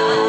Oh.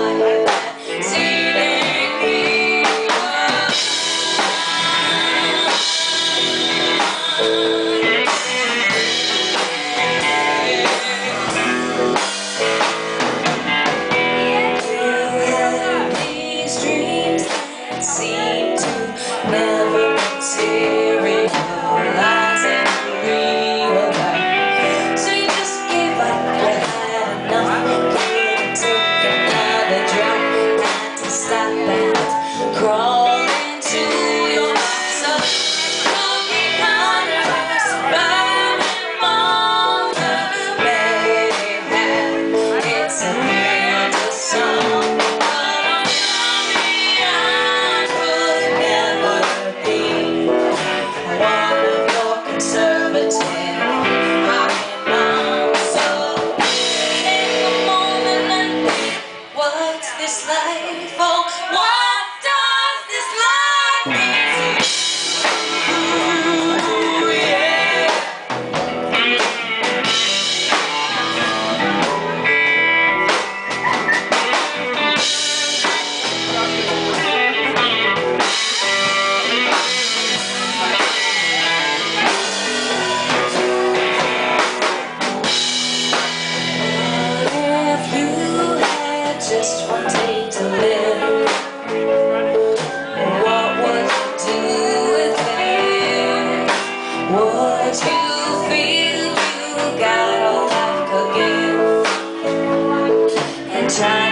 just one day to live. What would you do with it? Would you feel you got a life could give? And try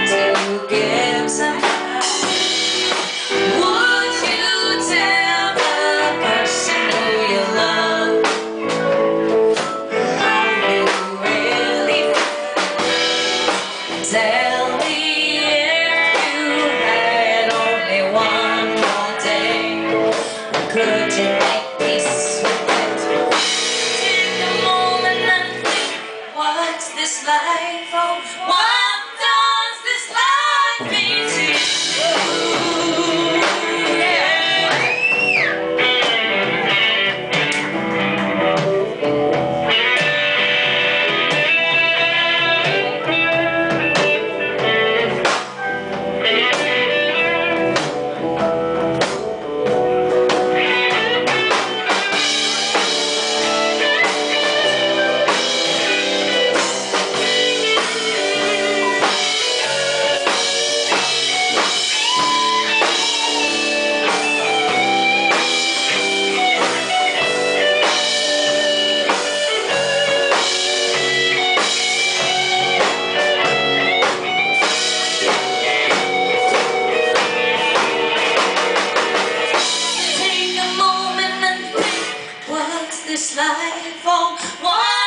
could this life for? What